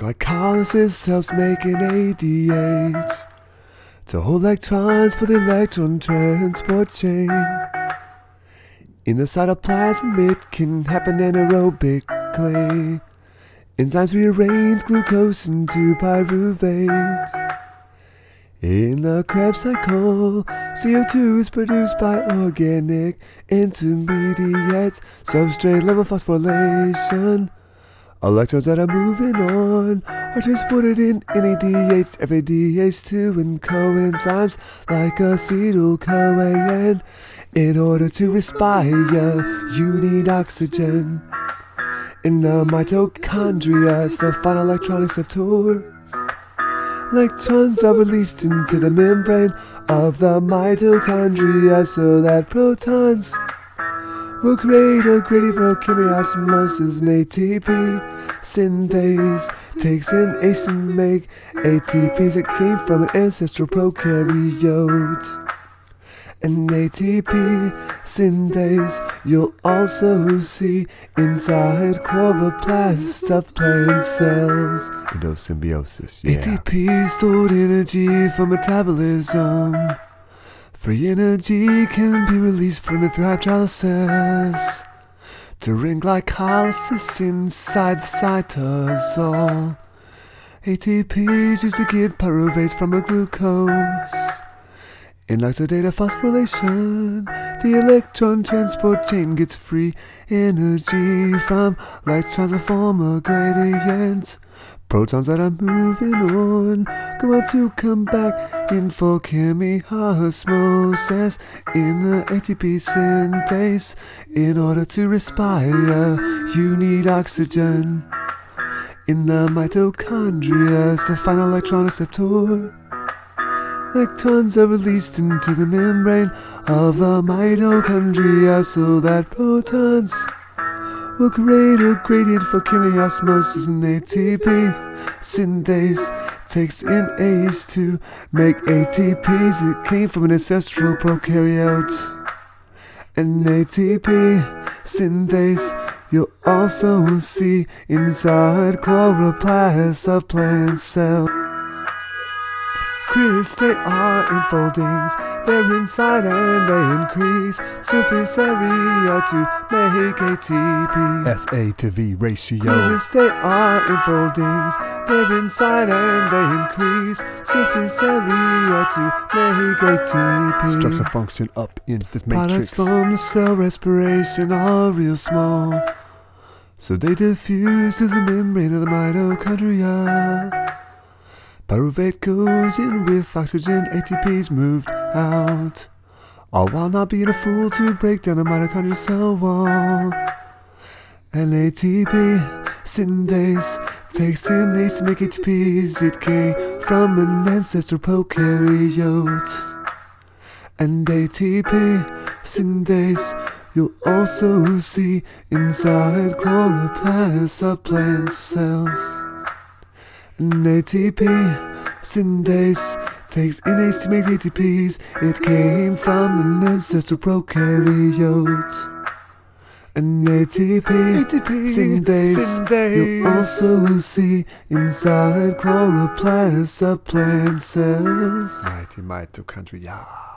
Glycolysis helps make NADH to hold electrons for the electron transport chain. In the cytoplasm, it can happen anaerobically. Enzymes rearrange glucose into pyruvate. In the Krebs cycle, CO2 is produced by organic intermediates, substrate level phosphorylation. Electrons that are moving on are transported in NADH, FADH2, and coenzymes like acetyl-CoAN. In order to respire, you need oxygen. In the mitochondria, it's the final electron acceptor. Electrons are released into the membrane of the mitochondria so that protons will create a gradient for chemiosmosis and ATP synthase takes in ACE to make ATPs that came from an ancestral prokaryote. And ATP synthase you'll also see inside chloroplasts of plant cells. Endosymbiosis, yeah. ATP stored energy for metabolism. Free energy can be released from erythrolysis during glycolysis inside the cytosol. ATP is used to get pyruvate from a glucose. In oxidative phosphorylation, the electron transport chain gets free energy from electrons that form a gradient. Protons that are moving on go on to come back in for chemiosmosis in the ATP synthase. In order to respire, you need oxygen. In the mitochondria, the final electron acceptor. Electrons are released into the membrane of the mitochondria so that protons will create a gradient for chemiosmosis and ATP synthase takes in ACE to make ATPs. It came from an ancestral prokaryote. And ATP synthase you'll also see inside chloroplasts of plant cells. Cristae are enfoldings, they're inside and they increase surface area to make ATP. SA to V ratio. Cristae are enfoldings, they're inside and they increase surface area to make ATP. Structure function up in this Products matrix. from the cell respiration are real small, so they diffuse through the membrane of the mitochondria. Pyruvate goes in with oxygen, ATP's moved out, all while not being a fool to break down a mitochondrial cell wall. And ATP synthase takes in ACE to make ATPs. It came from an ancestral prokaryote. And ATP synthase you'll also see inside chloroplasts of plant cells. And ATP synthase takes in ACE to make ATPs. It came from an ancestral prokaryote. And ATP, ATP synthase, synthase. you'll also see inside chloroplasts of plant cells. Mighty mitochondria.